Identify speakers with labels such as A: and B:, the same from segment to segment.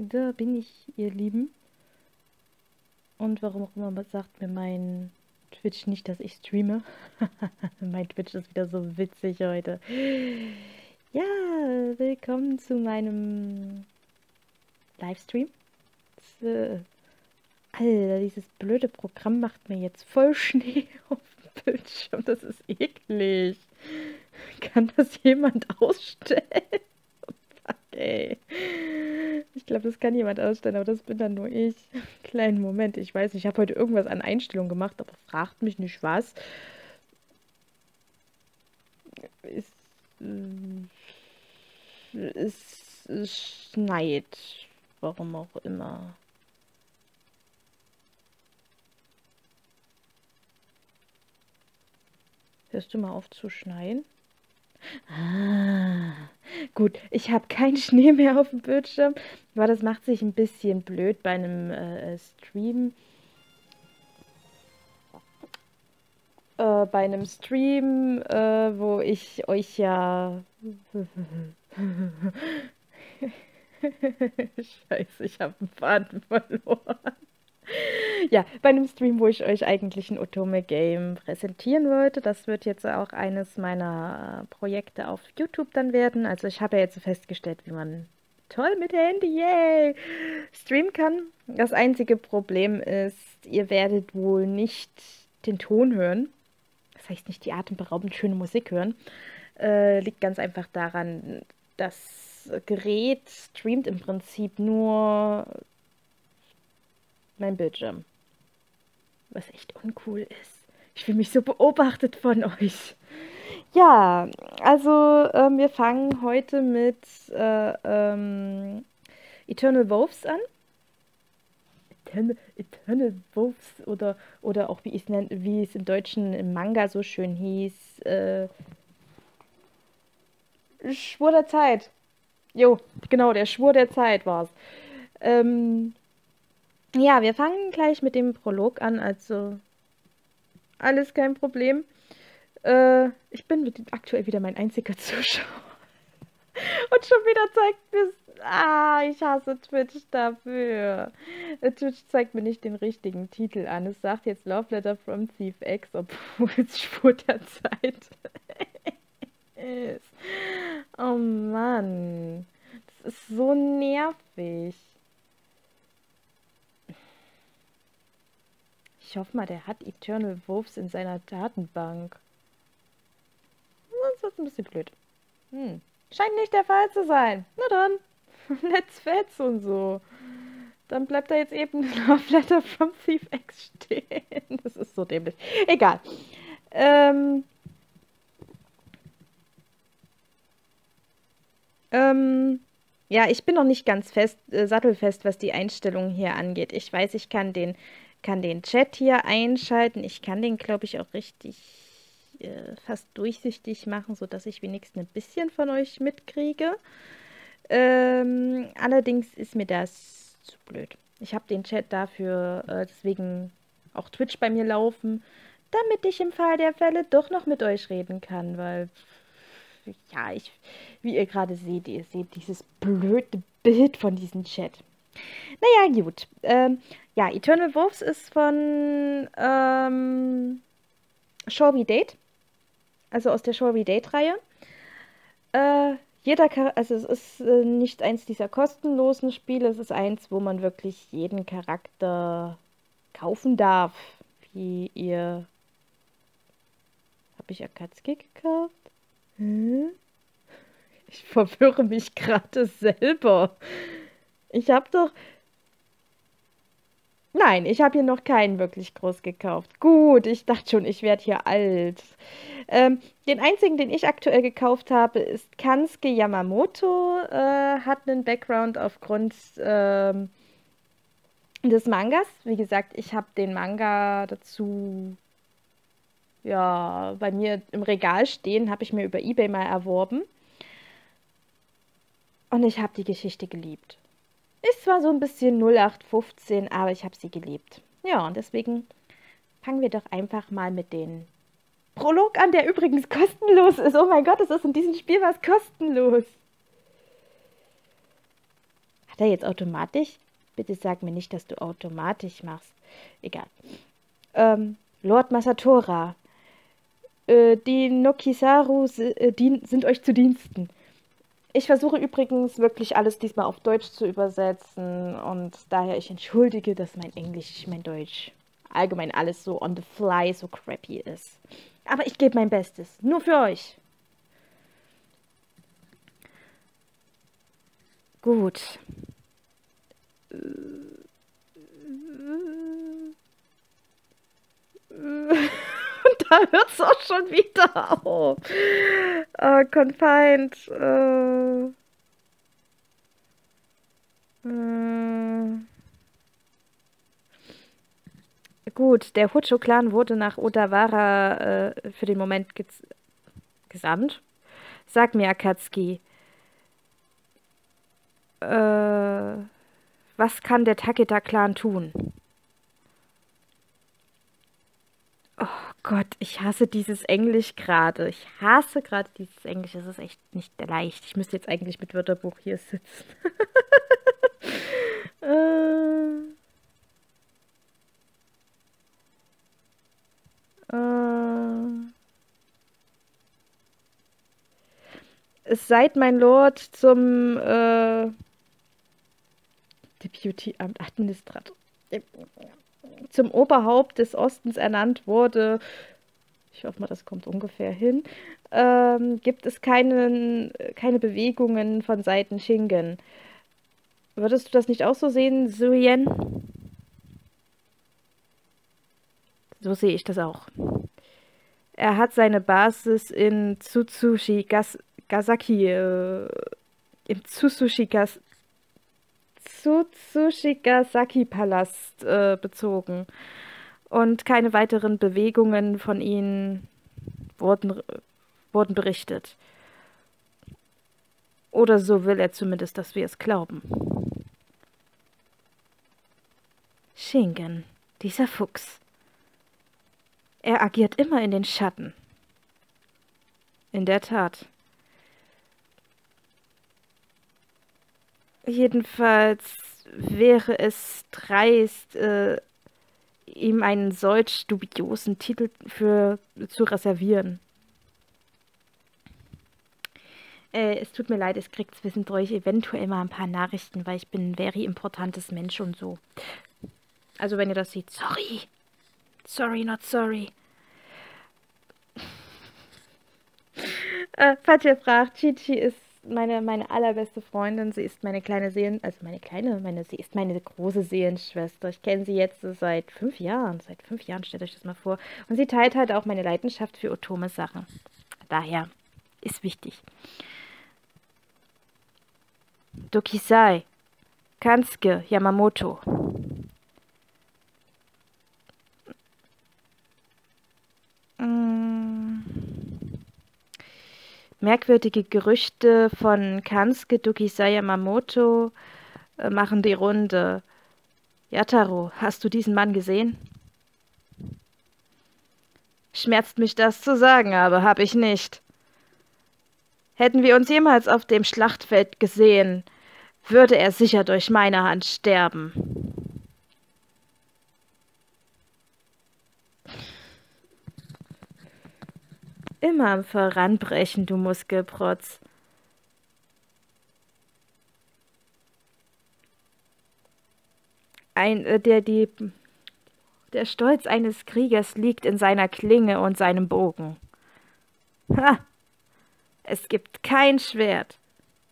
A: Da bin ich, ihr Lieben. Und warum auch immer sagt mir mein Twitch nicht, dass ich streame. mein Twitch ist wieder so witzig heute. Ja, willkommen zu meinem Livestream. Das, Alter, dieses blöde Programm macht mir jetzt voll Schnee auf dem Bildschirm. Das ist eklig. Kann das jemand ausstellen? Ey. Ich glaube, das kann jemand ausstellen, aber das bin dann nur ich. Kleinen Moment, ich weiß, ich habe heute irgendwas an Einstellungen gemacht, aber fragt mich nicht was. Es, äh, es, es schneit. Warum auch immer. Hörst du mal auf zu schneien? Ah, gut, ich habe keinen Schnee mehr auf dem Bildschirm, aber das macht sich ein bisschen blöd bei einem äh, Stream. Äh, bei einem Stream, äh, wo ich euch ja... Scheiße, ich habe einen Faden verloren. ja, bei einem Stream, wo ich euch eigentlich ein Otome-Game präsentieren wollte. Das wird jetzt auch eines meiner Projekte auf YouTube dann werden. Also ich habe ja jetzt festgestellt, wie man toll mit Handy, yay, streamen kann. Das einzige Problem ist, ihr werdet wohl nicht den Ton hören. Das heißt nicht die atemberaubend schöne Musik hören. Äh, liegt ganz einfach daran, das Gerät streamt im Prinzip nur mein Bildschirm. Was echt uncool ist. Ich fühle mich so beobachtet von euch. Ja, also ähm, wir fangen heute mit äh, ähm, Eternal Wolves an. Eternal, Eternal Wolves oder, oder auch wie, nenn, wie es im Deutschen im Manga so schön hieß. Äh, Schwur der Zeit. Jo, genau, der Schwur der Zeit war es. Ähm, ja, wir fangen gleich mit dem Prolog an, also alles kein Problem. Äh, ich bin aktuell wieder mein einziger Zuschauer. Und schon wieder zeigt mir Ah, ich hasse Twitch dafür. Äh, Twitch zeigt mir nicht den richtigen Titel an. Es sagt jetzt Love Letter from Thief X, obwohl es Spur der Zeit ist. Oh Mann. Das ist so nervig. Ich hoffe mal, der hat Eternal Wolves in seiner Datenbank. Das ist ein bisschen blöd. Hm. Scheint nicht der Fall zu sein. Na dann. Let's Fets und so. Dann bleibt da jetzt eben Love Letter from Thief X stehen. Das ist so dämlich. Egal. Ähm. Ähm. Ja, ich bin noch nicht ganz fest, äh, sattelfest, was die Einstellungen hier angeht. Ich weiß, ich kann den kann den Chat hier einschalten. Ich kann den, glaube ich, auch richtig äh, fast durchsichtig machen, sodass ich wenigstens ein bisschen von euch mitkriege. Ähm, allerdings ist mir das zu blöd. Ich habe den Chat dafür äh, deswegen auch Twitch bei mir laufen, damit ich im Fall der Fälle doch noch mit euch reden kann, weil ja, ich, wie ihr gerade seht, ihr seht dieses blöde Bild von diesem Chat. Naja, gut. Ähm, ja, Eternal Wolves ist von ähm, Shore We Date. Also aus der Shore We Date-Reihe. Äh, jeder, Char also es ist äh, nicht eins dieser kostenlosen Spiele, es ist eins, wo man wirklich jeden Charakter kaufen darf. Wie ihr. Habe ich Akatsuki gekauft? Hm? Ich verwirre mich gerade selber. Ich habe doch. Nein, ich habe hier noch keinen wirklich groß gekauft. Gut, ich dachte schon, ich werde hier alt. Ähm, den einzigen, den ich aktuell gekauft habe, ist Kansuke Yamamoto. Äh, hat einen Background aufgrund ähm, des Mangas. Wie gesagt, ich habe den Manga dazu ja bei mir im Regal stehen, habe ich mir über eBay mal erworben. Und ich habe die Geschichte geliebt. Ist zwar so ein bisschen 0815, aber ich habe sie geliebt. Ja, und deswegen fangen wir doch einfach mal mit dem Prolog an, der übrigens kostenlos ist. Oh mein Gott, es ist in diesem Spiel was kostenlos. Macht er jetzt automatisch? Bitte sag mir nicht, dass du automatisch machst. Egal. Ähm, Lord Masatora. Äh, die Nokisaru äh, sind euch zu Diensten. Ich versuche übrigens wirklich alles diesmal auf Deutsch zu übersetzen und daher ich entschuldige, dass mein Englisch, mein Deutsch, allgemein alles so on the fly so crappy ist. Aber ich gebe mein Bestes, nur für euch. Gut. Da hört es auch schon wieder auf. Uh, confined. Uh, uh. Gut, der Hucho-Clan wurde nach Odawara äh, für den Moment ges gesandt. Sag mir, Akatsuki, äh, was kann der Takeda-Clan tun? Oh Gott, ich hasse dieses Englisch gerade. Ich hasse gerade dieses Englisch. Es ist echt nicht leicht. Ich müsste jetzt eigentlich mit Wörterbuch hier sitzen. äh, äh, es seid mein Lord zum äh, Deputy Amt Administrator zum Oberhaupt des Ostens ernannt wurde, ich hoffe mal, das kommt ungefähr hin, ähm, gibt es keinen, keine Bewegungen von Seiten Shingen. Würdest du das nicht auch so sehen, Suyen? So sehe ich das auch. Er hat seine Basis in Tsutsushi Gas Gasaki, äh, im Tsutsushi Gas Tsutsushigasaki-Palast äh, bezogen. Und keine weiteren Bewegungen von ihnen wurden, wurden berichtet. Oder so will er zumindest, dass wir es glauben. Shingen, dieser Fuchs. Er agiert immer in den Schatten. In der Tat. Jedenfalls wäre es dreist, äh, ihm einen solch dubiosen Titel für zu reservieren. Äh, es tut mir leid, es kriegt zwischendurch eventuell mal ein paar Nachrichten, weil ich bin ein very importantes Mensch und so. Also wenn ihr das seht, sorry. Sorry, not sorry. äh, falls ihr fragt, Chichi ist meine, meine allerbeste Freundin. Sie ist meine kleine Seelen, also meine kleine, meine, sie ist meine große Seelenschwester. Ich kenne sie jetzt seit fünf Jahren. Seit fünf Jahren, stellt euch das mal vor. Und sie teilt halt auch meine Leidenschaft für Otome-Sachen. Daher ist wichtig. Dokisai, Kansuke Yamamoto. Merkwürdige Gerüchte von Kansuke Dukisai Yamamoto äh, machen die Runde. Yataro, hast du diesen Mann gesehen? Schmerzt mich das zu sagen, aber hab ich nicht. Hätten wir uns jemals auf dem Schlachtfeld gesehen, würde er sicher durch meine Hand sterben. Immer am Voranbrechen, du Muskelprotz. Ein, äh, der, die, der Stolz eines Kriegers liegt in seiner Klinge und seinem Bogen. Ha! Es gibt kein Schwert,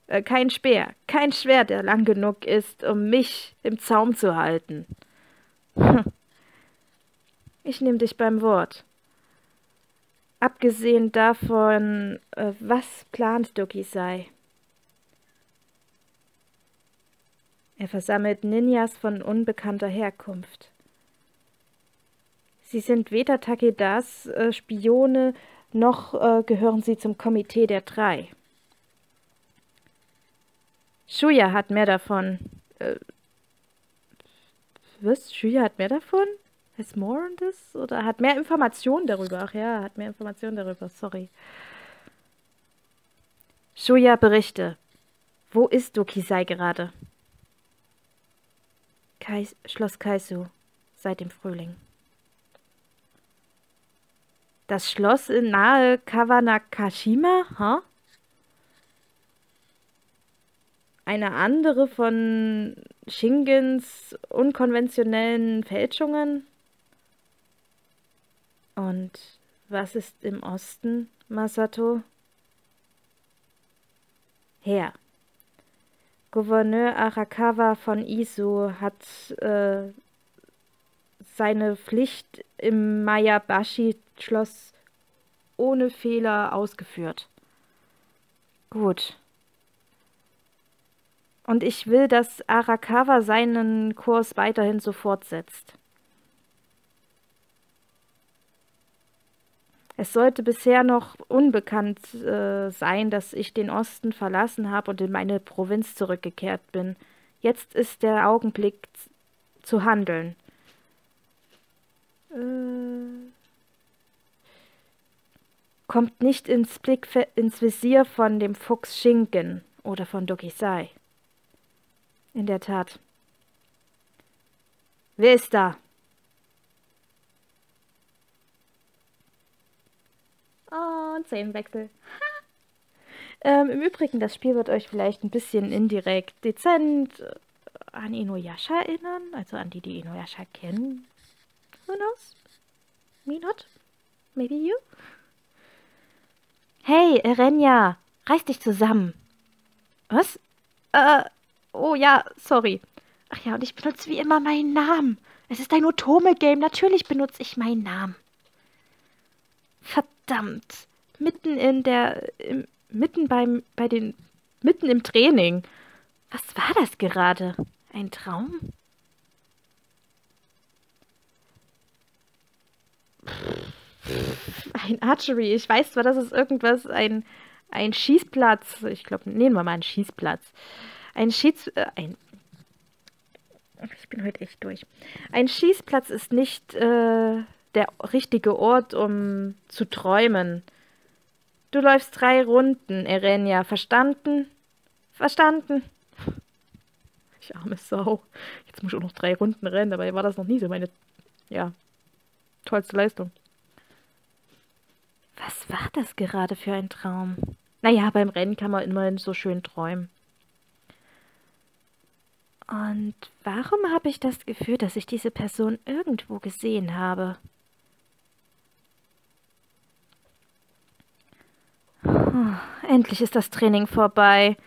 A: äh, kein Speer, kein Schwert, der lang genug ist, um mich im Zaum zu halten. Ich nehme dich beim Wort. Abgesehen davon, äh, was plant Dokisai? Er versammelt Ninjas von unbekannter Herkunft. Sie sind weder Takedas äh, Spione, noch äh, gehören sie zum Komitee der Drei. Shuya hat mehr davon. Äh, was? Shuya hat mehr davon? More on this? Oder hat mehr Informationen darüber? Ach ja, hat mehr Informationen darüber. Sorry. Shuya Berichte. Wo ist Dokisai gerade? Kai Schloss Kaisu seit dem Frühling. Das Schloss in nahe Kawanakashima, huh? Eine andere von Shingens unkonventionellen Fälschungen? Und was ist im Osten, Masato? Herr. Gouverneur Arakawa von Isu hat äh, seine Pflicht im Mayabashi-Schloss ohne Fehler ausgeführt. Gut. Und ich will, dass Arakawa seinen Kurs weiterhin so fortsetzt. Es sollte bisher noch unbekannt äh, sein, dass ich den Osten verlassen habe und in meine Provinz zurückgekehrt bin. Jetzt ist der Augenblick zu handeln. Äh, kommt nicht ins, Blick, ins Visier von dem Fuchs Schinken oder von Dokisai. In der Tat. Wer ist da? Und Szenenwechsel. ähm, Im Übrigen, das Spiel wird euch vielleicht ein bisschen indirekt, dezent äh, an Inuyasha erinnern. Also an die, die Inuyasha kennen. Who knows? Me not? Maybe you? Hey, Erenja, reiß dich zusammen. Was? Äh, oh ja, sorry. Ach ja, und ich benutze wie immer meinen Namen. Es ist ein Otome-Game. Natürlich benutze ich meinen Namen. Verdammt. Mitten in der. Im, mitten beim. bei den. mitten im Training. Was war das gerade? Ein Traum? Ein Archery. Ich weiß zwar, das ist irgendwas, ein, ein Schießplatz. Ich glaube, nehmen wir mal einen Schießplatz. Ein Schieß... Äh, ein ich bin heute echt durch. Ein Schießplatz ist nicht äh, der richtige Ort, um zu träumen. Du läufst drei Runden, Erenia. Verstanden? Verstanden? Ich arme Sau. Jetzt muss ich auch noch drei Runden rennen. Dabei war das noch nie so meine, ja, tollste Leistung. Was war das gerade für ein Traum? Naja, beim Rennen kann man immerhin so schön träumen. Und warum habe ich das Gefühl, dass ich diese Person irgendwo gesehen habe? Oh, endlich ist das Training vorbei.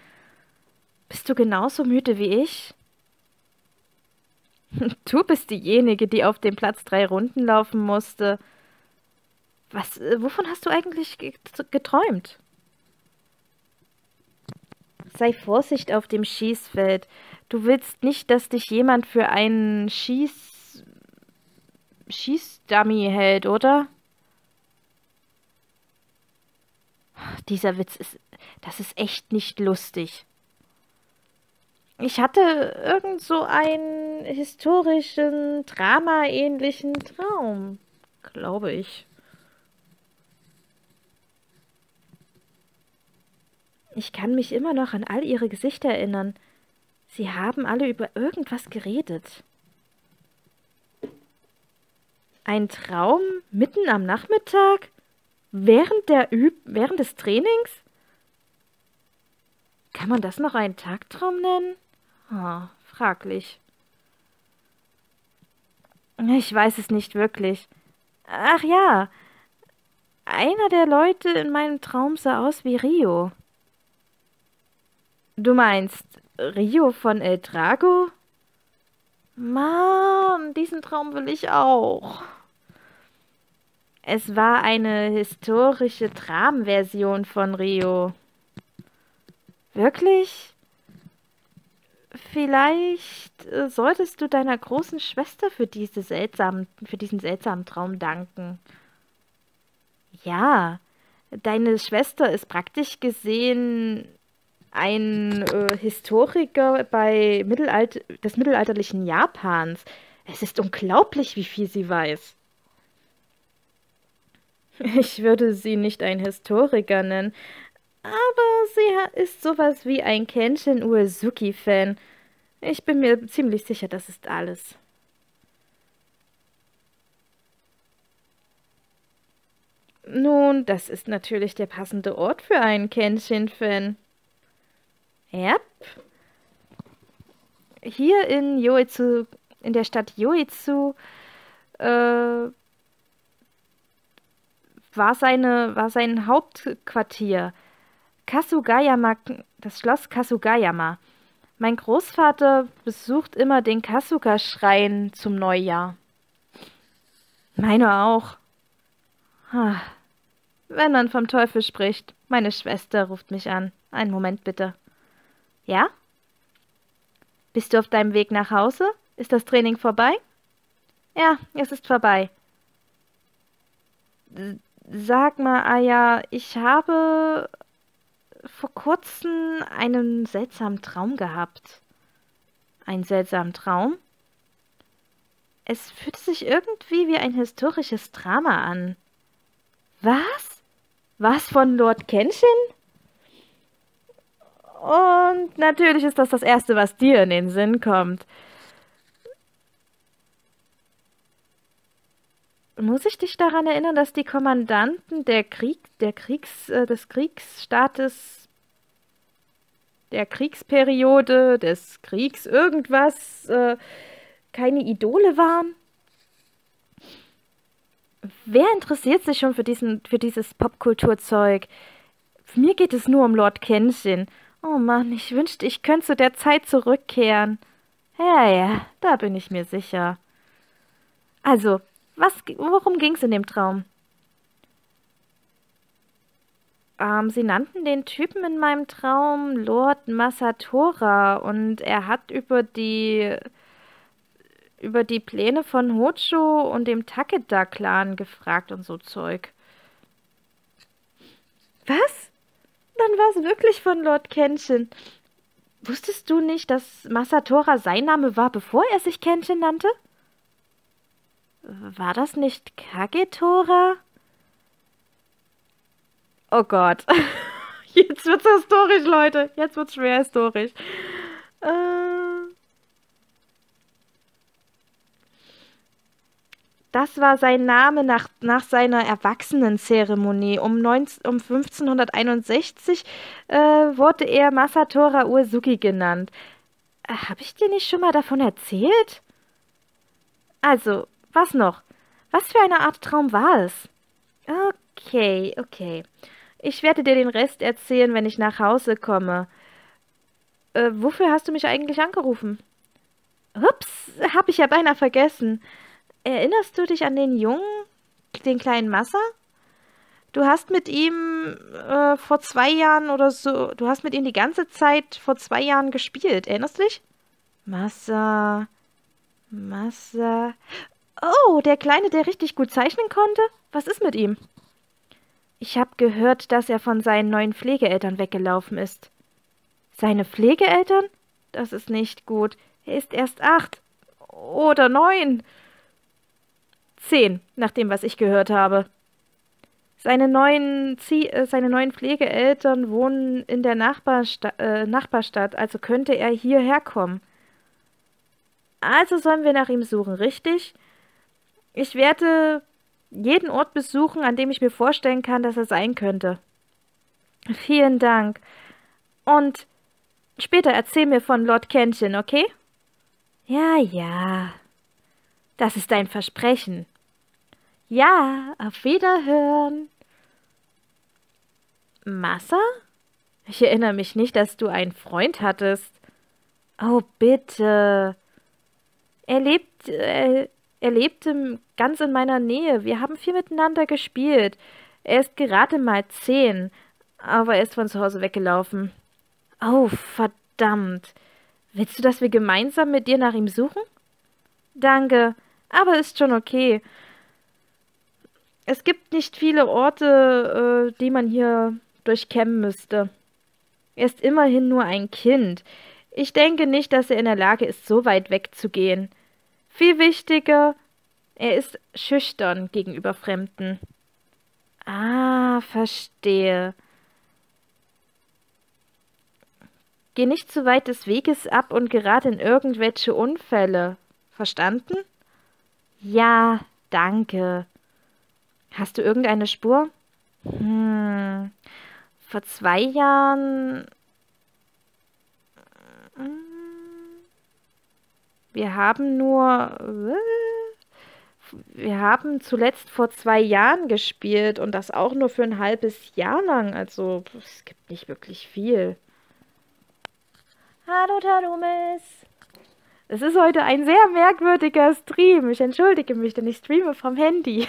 A: Bist du genauso müde wie ich? Du bist diejenige, die auf dem Platz drei Runden laufen musste. Was, äh, wovon hast du eigentlich geträumt? Sei Vorsicht auf dem Schießfeld. Du willst nicht, dass dich jemand für einen Schieß... Schießdummy hält, oder? Dieser Witz ist... Das ist echt nicht lustig. Ich hatte irgend so einen historischen, Drama-ähnlichen Traum. Glaube ich. Ich kann mich immer noch an all ihre Gesichter erinnern. Sie haben alle über irgendwas geredet. Ein Traum mitten am Nachmittag? Während der Üb während des Trainings? Kann man das noch einen Tagtraum nennen? Oh, fraglich. Ich weiß es nicht wirklich. Ach ja, einer der Leute in meinem Traum sah aus wie Rio. Du meinst Rio von El Drago? Mann, diesen Traum will ich auch. Es war eine historische Dramenversion von Rio. Wirklich? Vielleicht äh, solltest du deiner großen Schwester für, diese seltsamen, für diesen seltsamen Traum danken. Ja, deine Schwester ist praktisch gesehen ein äh, Historiker bei Mittelalt des mittelalterlichen Japans. Es ist unglaublich, wie viel sie weiß. Ich würde sie nicht ein Historiker nennen, aber sie ist sowas wie ein Kenshin Uesuki-Fan. Ich bin mir ziemlich sicher, das ist alles. Nun, das ist natürlich der passende Ort für einen Kenshin-Fan. Yep. Hier in Yoizu, in der Stadt Yoizu, äh, war, seine, war sein Hauptquartier. Kasugayama, das Schloss Kasugayama. Mein Großvater besucht immer den Kasuga-Schrein zum Neujahr. Meine auch. Wenn man vom Teufel spricht, meine Schwester ruft mich an. Einen Moment bitte. Ja? Bist du auf deinem Weg nach Hause? Ist das Training vorbei? Ja, es ist vorbei. Sag mal, Aya, ich habe vor kurzem einen seltsamen Traum gehabt. Einen seltsamen Traum? Es fühlte sich irgendwie wie ein historisches Drama an. Was? Was von Lord Kenshin? Und natürlich ist das das Erste, was dir in den Sinn kommt. Muss ich dich daran erinnern, dass die Kommandanten der Krieg, der Kriegs, äh, des Kriegsstaates, der Kriegsperiode, des Kriegs irgendwas, äh, keine Idole waren? Wer interessiert sich schon für, diesen, für dieses Popkulturzeug? Mir geht es nur um Lord Kenshin. Oh Mann, ich wünschte, ich könnte zu der Zeit zurückkehren. Ja, ja, da bin ich mir sicher. Also, was, worum ging's in dem Traum? Ähm, sie nannten den Typen in meinem Traum Lord Masatora und er hat über die über die Pläne von Hojo und dem Takeda-Clan gefragt und so Zeug. Was? Dann war es wirklich von Lord Kenshin. Wusstest du nicht, dass Masatora sein Name war, bevor er sich Kenshin nannte? War das nicht Kagetora? Oh Gott. Jetzt wird's historisch, Leute. Jetzt wird's schwer historisch. Äh. Das war sein Name nach, nach seiner Erwachsenenzeremonie. Um, 19, um 1561 äh, wurde er Masatora Uesugi genannt. Äh, Habe ich dir nicht schon mal davon erzählt? Also, was noch? Was für eine Art Traum war es? Okay, okay. Ich werde dir den Rest erzählen, wenn ich nach Hause komme. Äh, wofür hast du mich eigentlich angerufen? Ups, hab ich ja beinahe vergessen. Erinnerst du dich an den Jungen, den kleinen Massa? Du hast mit ihm äh, vor zwei Jahren oder so, du hast mit ihm die ganze Zeit vor zwei Jahren gespielt. Erinnerst du dich? Massa. Massa. Oh, der Kleine, der richtig gut zeichnen konnte? Was ist mit ihm? Ich habe gehört, dass er von seinen neuen Pflegeeltern weggelaufen ist. Seine Pflegeeltern? Das ist nicht gut. Er ist erst acht. Oder neun. Zehn, nach dem, was ich gehört habe. Seine neuen, Zie äh, seine neuen Pflegeeltern wohnen in der Nachbarsta äh, Nachbarstadt, also könnte er hierher kommen. Also sollen wir nach ihm suchen, richtig? Ich werde jeden Ort besuchen, an dem ich mir vorstellen kann, dass er sein könnte. Vielen Dank. Und später erzähl mir von Lord Kenshin, okay? Ja, ja. Das ist ein Versprechen. Ja, auf Wiederhören. Massa? Ich erinnere mich nicht, dass du einen Freund hattest. Oh, bitte. Er lebt, äh, er lebte ganz in meiner Nähe. Wir haben viel miteinander gespielt. Er ist gerade mal zehn, aber er ist von zu Hause weggelaufen. Oh, verdammt. Willst du, dass wir gemeinsam mit dir nach ihm suchen? Danke, aber ist schon okay. Es gibt nicht viele Orte, äh, die man hier durchkämmen müsste. Er ist immerhin nur ein Kind. Ich denke nicht, dass er in der Lage ist, so weit wegzugehen. Viel wichtiger, er ist schüchtern gegenüber Fremden. Ah, verstehe. geh nicht zu weit des Weges ab und gerate in irgendwelche Unfälle. Verstanden? Ja, danke. Hast du irgendeine Spur? Hm. Vor zwei Jahren. Wir haben nur. Wir haben zuletzt vor zwei Jahren gespielt und das auch nur für ein halbes Jahr lang. Also es gibt nicht wirklich viel. Hallo Tarumis. Es ist heute ein sehr merkwürdiger Stream. Ich entschuldige mich, denn ich streame vom Handy.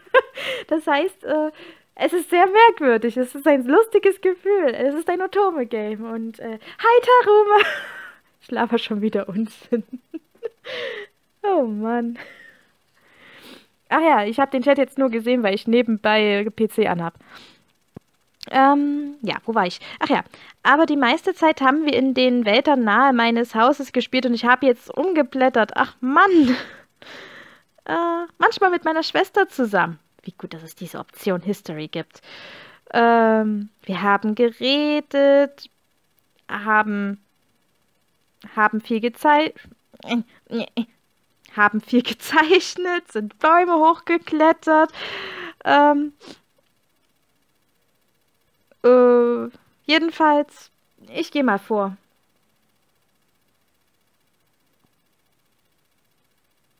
A: das heißt, äh, es ist sehr merkwürdig. Es ist ein lustiges Gefühl. Es ist ein Otome-Game. Und äh, hi Tarume. Ich laber schon wieder Unsinn. oh Mann. Ach ja, ich habe den Chat jetzt nur gesehen, weil ich nebenbei PC anhab. Ähm, ja, wo war ich? Ach ja, aber die meiste Zeit haben wir in den Wäldern nahe meines Hauses gespielt und ich habe jetzt umgeblättert. Ach Mann! Äh, manchmal mit meiner Schwester zusammen. Wie gut, dass es diese Option History gibt. Ähm, wir haben geredet, haben, haben viel gezeigt, haben viel gezeichnet, sind Bäume hochgeklettert. Ähm, äh, jedenfalls, ich gehe mal vor.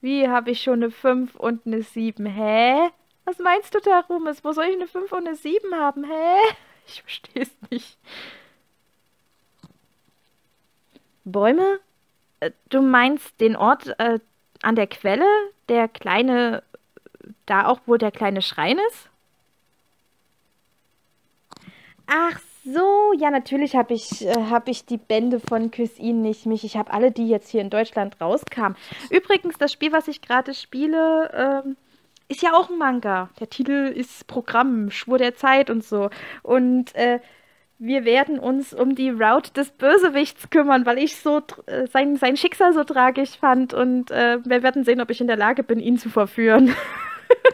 A: Wie habe ich schon eine 5 und eine 7? Hä? Was meinst du, Tarumis? Wo soll ich eine 5 und eine 7 haben? Hä? Ich verstehe es nicht. Bäume? Äh, du meinst den Ort äh, an der Quelle? Der kleine. Da auch, wo der kleine Schrein ist? Ach so, ja, natürlich habe ich, äh, hab ich die Bände von Küss ihn nicht mich. Ich habe alle, die jetzt hier in Deutschland rauskamen. Übrigens, das Spiel, was ich gerade spiele, ähm, ist ja auch ein Manga. Der Titel ist Programm, Schwur der Zeit und so. Und äh, wir werden uns um die Route des Bösewichts kümmern, weil ich so äh, sein, sein Schicksal so tragisch fand. Und äh, wir werden sehen, ob ich in der Lage bin, ihn zu verführen.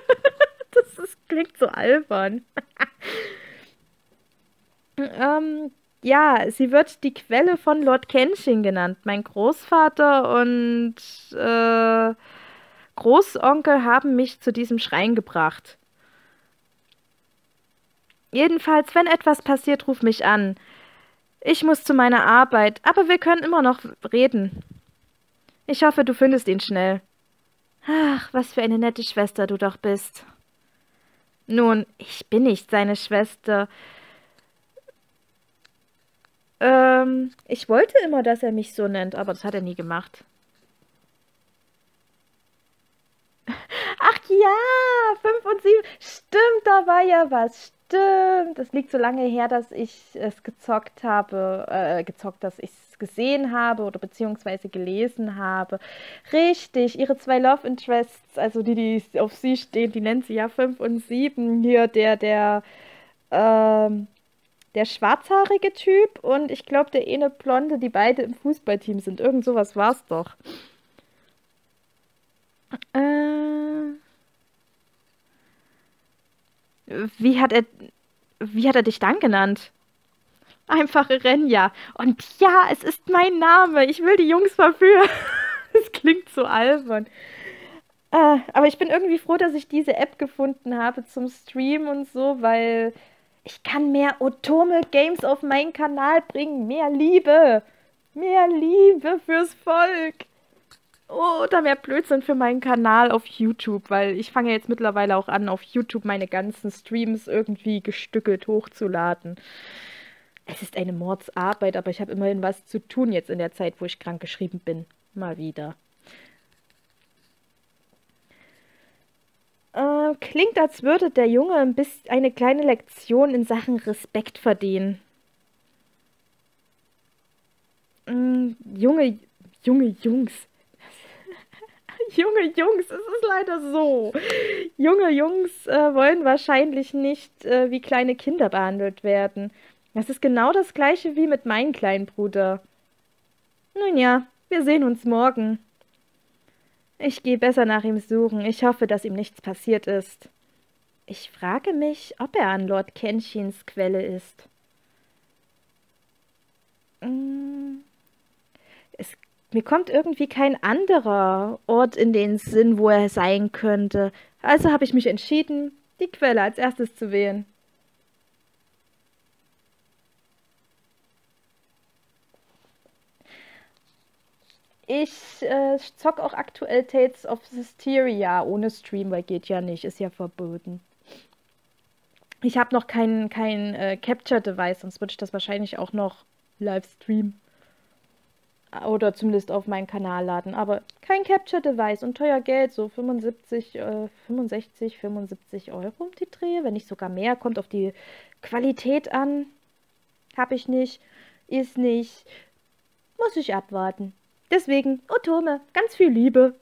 A: das ist, klingt so albern. Ähm, ja, sie wird die Quelle von Lord Kenshin genannt. Mein Großvater und äh, Großonkel haben mich zu diesem Schrein gebracht. Jedenfalls, wenn etwas passiert, ruf mich an. Ich muss zu meiner Arbeit, aber wir können immer noch reden. Ich hoffe, du findest ihn schnell. Ach, was für eine nette Schwester du doch bist. Nun, ich bin nicht seine Schwester. Ähm, ich wollte immer, dass er mich so nennt, aber das hat er nie gemacht. Ach ja, 5 und 7. Stimmt, da war ja was. Stimmt. Das liegt so lange her, dass ich es gezockt habe, äh, gezockt, dass ich es gesehen habe oder beziehungsweise gelesen habe. Richtig, ihre zwei Love Interests, also die, die auf sie stehen, die nennt sie ja 5 und 7. Hier der, der, ähm, der schwarzhaarige Typ und ich glaube der eine Blonde, die beide im Fußballteam sind. Irgend sowas war's doch. Äh, wie hat er wie hat er dich dann genannt? Einfache Renja. Und ja, es ist mein Name. Ich will die Jungs verführen. Es klingt so albern. Äh, aber ich bin irgendwie froh, dass ich diese App gefunden habe zum Stream und so, weil ich kann mehr Otome Games auf meinen Kanal bringen. Mehr Liebe. Mehr Liebe fürs Volk. Oder mehr Blödsinn für meinen Kanal auf YouTube, weil ich fange jetzt mittlerweile auch an, auf YouTube meine ganzen Streams irgendwie gestückelt hochzuladen. Es ist eine Mordsarbeit, aber ich habe immerhin was zu tun jetzt in der Zeit, wo ich krank geschrieben bin. Mal wieder. Äh, klingt, als würde der Junge ein bisschen eine kleine Lektion in Sachen Respekt verdienen. Mm, Junge, junge Jungs. Junge Jungs, es ist leider so. Junge Jungs äh, wollen wahrscheinlich nicht äh, wie kleine Kinder behandelt werden. Das ist genau das gleiche wie mit meinem kleinen Bruder. Nun ja, wir sehen uns morgen. Ich gehe besser nach ihm suchen. Ich hoffe, dass ihm nichts passiert ist. Ich frage mich, ob er an Lord Kenshins Quelle ist. Mm. Es, mir kommt irgendwie kein anderer Ort in den Sinn, wo er sein könnte. Also habe ich mich entschieden, die Quelle als erstes zu wählen. Ich äh, zock auch aktuell Tales of Hysteria ohne Stream, weil geht ja nicht, ist ja verboten. Ich habe noch kein, kein äh, Capture-Device, sonst würde ich das wahrscheinlich auch noch live streamen. Oder zumindest auf meinen Kanal laden. Aber kein Capture-Device und teuer Geld, so 75, äh, 65, 75 Euro um die Dreh, wenn nicht sogar mehr. Kommt auf die Qualität an. Hab ich nicht, ist nicht. Muss ich abwarten. Deswegen, Otome, ganz viel Liebe.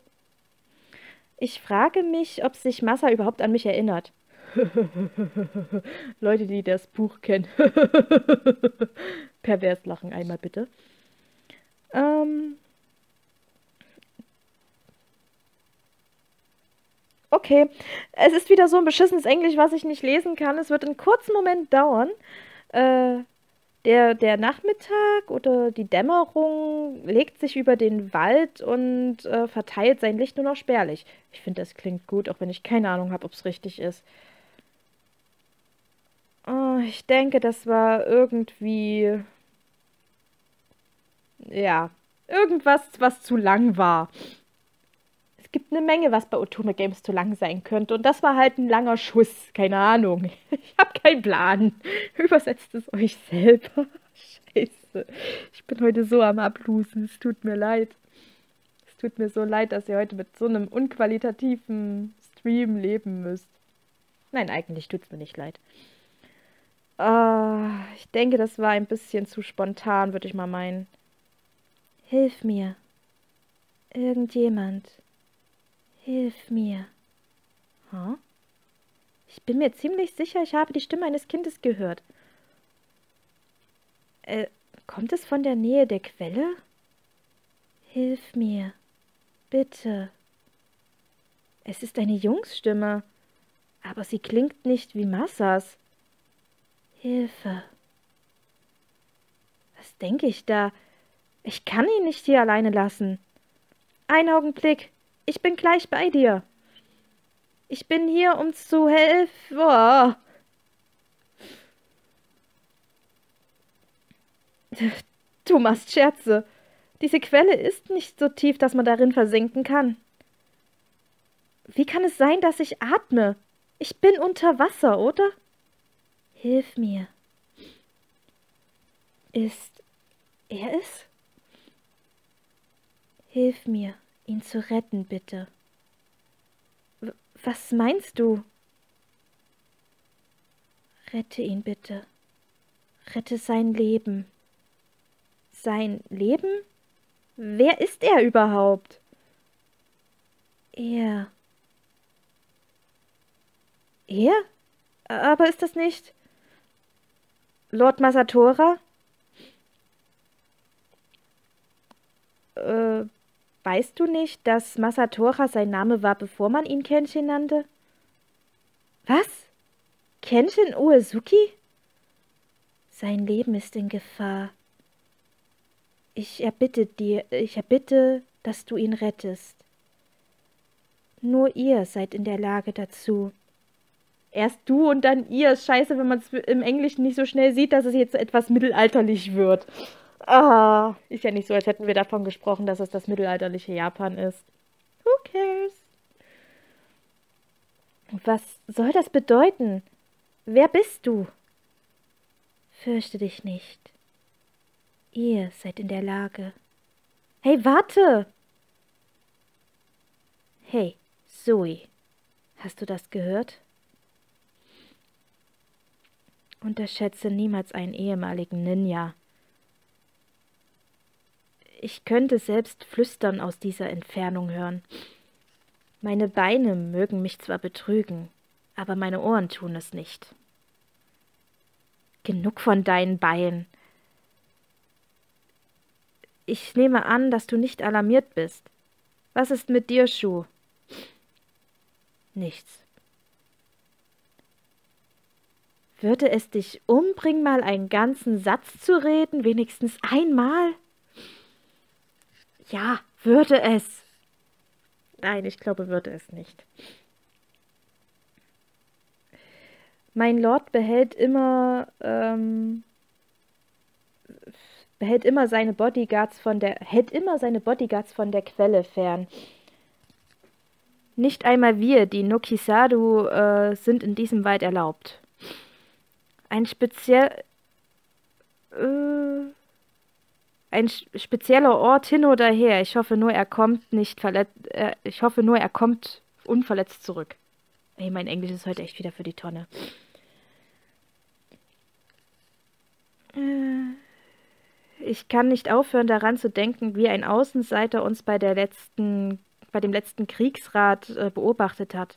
A: Ich frage mich, ob sich Massa überhaupt an mich erinnert. Leute, die das Buch kennen. Pervers lachen einmal bitte. Ähm. Okay, es ist wieder so ein beschissenes Englisch, was ich nicht lesen kann. Es wird einen kurzen Moment dauern. Äh, der, der Nachmittag oder die Dämmerung legt sich über den Wald und äh, verteilt sein Licht nur noch spärlich. Ich finde, das klingt gut, auch wenn ich keine Ahnung habe, ob es richtig ist. Oh, ich denke, das war irgendwie. Ja, irgendwas, was zu lang war. Es gibt eine Menge, was bei Otome Games zu lang sein könnte. Und das war halt ein langer Schuss. Keine Ahnung. Ich habe keinen Plan. Übersetzt es euch selber. Scheiße. Ich bin heute so am Ablusen. Es tut mir leid. Es tut mir so leid, dass ihr heute mit so einem unqualitativen Stream leben müsst. Nein, eigentlich tut es mir nicht leid. Uh, ich denke, das war ein bisschen zu spontan, würde ich mal meinen. Hilf mir. Irgendjemand. Hilf mir. Huh? Ich bin mir ziemlich sicher, ich habe die Stimme eines Kindes gehört. Äh, kommt es von der Nähe der Quelle? Hilf mir. Bitte. Es ist eine Jungsstimme, aber sie klingt nicht wie Massas. Hilfe. Was denke ich da? Ich kann ihn nicht hier alleine lassen. Ein Augenblick. Ich bin gleich bei dir. Ich bin hier, um zu helfen. Oh. Du machst Scherze. Diese Quelle ist nicht so tief, dass man darin versinken kann. Wie kann es sein, dass ich atme? Ich bin unter Wasser, oder? Hilf mir. Ist er es? Hilf mir ihn zu retten, bitte. W was meinst du? Rette ihn bitte. Rette sein Leben. Sein Leben? Wer ist er überhaupt? Er. Er? Aber ist das nicht Lord Masatora? Äh, Weißt du nicht, dass Masatora sein Name war, bevor man ihn Kenshin nannte? Was? Kenshin Uesuki? Sein Leben ist in Gefahr. Ich erbitte dir, ich erbitte, dass du ihn rettest. Nur ihr seid in der Lage dazu. Erst du und dann ihr. Scheiße, wenn man es im Englischen nicht so schnell sieht, dass es jetzt etwas mittelalterlich wird. Ah, ist ja nicht so, als hätten wir davon gesprochen, dass es das mittelalterliche Japan ist. Who cares? Was soll das bedeuten? Wer bist du? Fürchte dich nicht. Ihr seid in der Lage. Hey, warte! Hey, Zoe, hast du das gehört? Unterschätze niemals einen ehemaligen Ninja. Ich könnte selbst Flüstern aus dieser Entfernung hören. Meine Beine mögen mich zwar betrügen, aber meine Ohren tun es nicht. Genug von deinen Beinen. Ich nehme an, dass du nicht alarmiert bist. Was ist mit dir, Schuh? Nichts. Würde es dich umbringen, mal einen ganzen Satz zu reden, wenigstens einmal? Ja, würde es. Nein, ich glaube, würde es nicht. Mein Lord behält immer, ähm, behält immer seine Bodyguards von der, hält immer seine Bodyguards von der Quelle fern. Nicht einmal wir, die Nokisadu, äh, sind in diesem Wald erlaubt. Ein speziell, äh, ein spezieller Ort hin oder her. Ich hoffe nur, er kommt nicht verletzt. Äh, ich hoffe nur, er kommt unverletzt zurück. Ey, mein Englisch ist heute echt wieder für die Tonne. Äh, ich kann nicht aufhören, daran zu denken, wie ein Außenseiter uns bei der letzten, bei dem letzten Kriegsrat äh, beobachtet hat.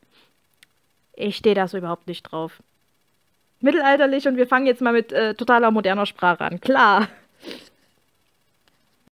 A: Ich stehe da so überhaupt nicht drauf. Mittelalterlich und wir fangen jetzt mal mit äh, totaler moderner Sprache an. Klar.